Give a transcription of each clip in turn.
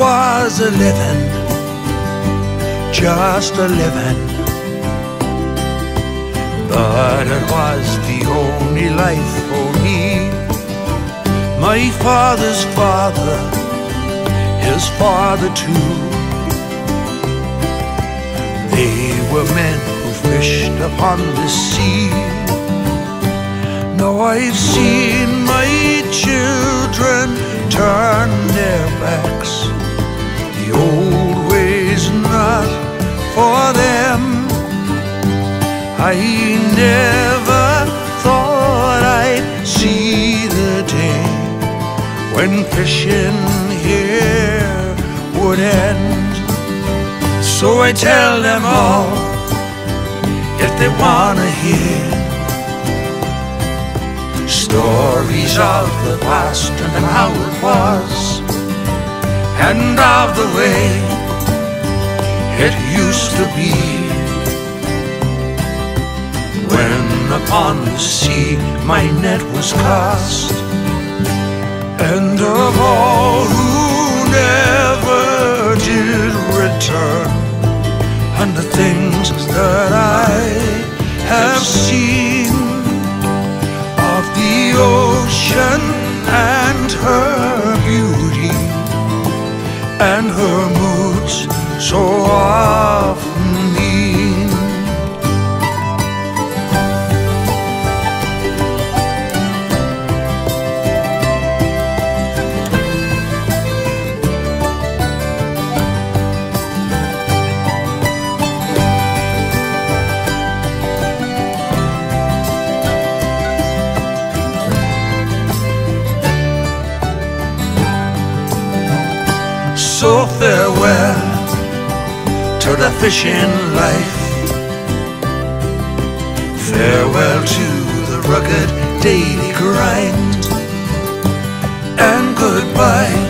was a living, just a living. But it was the only life for me. My father's father, his father too. They were men who fished upon the sea. Now I've seen my children turn their backs. I never thought I'd see the day when fishing here would end. So I tell them all if they wanna hear stories of the past and how it was, and of the way it used to be. Upon the sea my net was cast, and of all who never did return, and the things that I have seen of the ocean and her beauty and her moods so often So farewell to the fishing life. Farewell to the rugged daily grind. And goodbye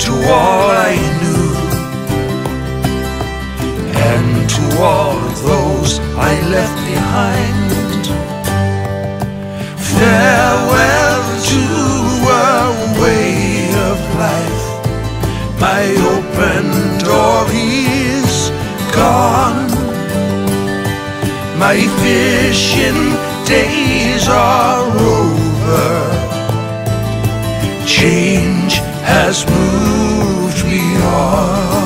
to all I knew. And to all of those I left behind. My fishing days are over. Change has moved me on.